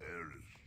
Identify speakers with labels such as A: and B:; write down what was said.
A: There is.